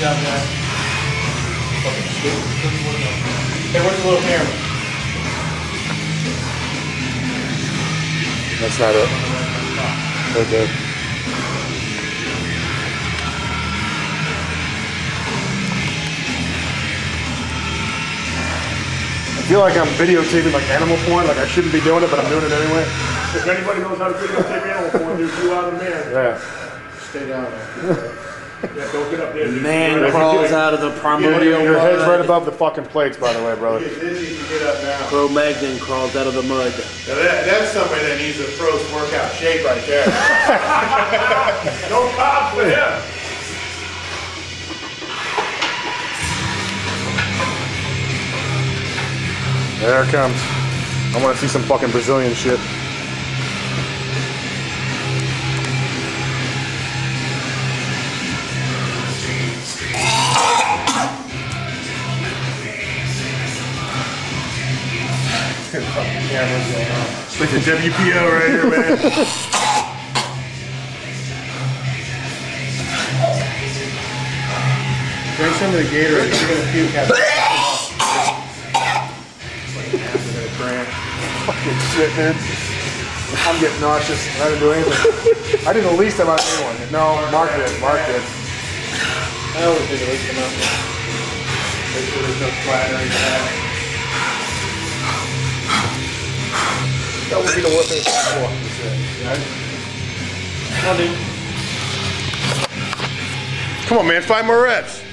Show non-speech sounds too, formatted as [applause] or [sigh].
job, guys. Hey, where's the little camera? That's not it. Okay. I feel like I'm videotaping like animal porn, like I shouldn't be doing it, but I'm doing it anyway. If anybody knows how to videotape animal porn, there's you out of man. Yeah. Stay down there. Yeah, don't get up there. dude. Man You're crawls out of the Your, primordial your head's right above the fucking plates, by the way, brother. It's easy to get up now. Cro Magnon crawls out of the mud. Now that, that's somebody that needs a pro's workout shape right there. [laughs] no cops for him. There it comes. I want to see some fucking Brazilian shit. It's like the WPO right here, man. Drink some of the Gatorade. You're gonna puke out. Like an acid in a. Fucking shit, man. I'm getting nauseous. I didn't do anything. I did the least amount of anyone. No, Mark did. Mark did. I always do the least amount. Make sure there's no splatter in your Come on, man. Five more reps.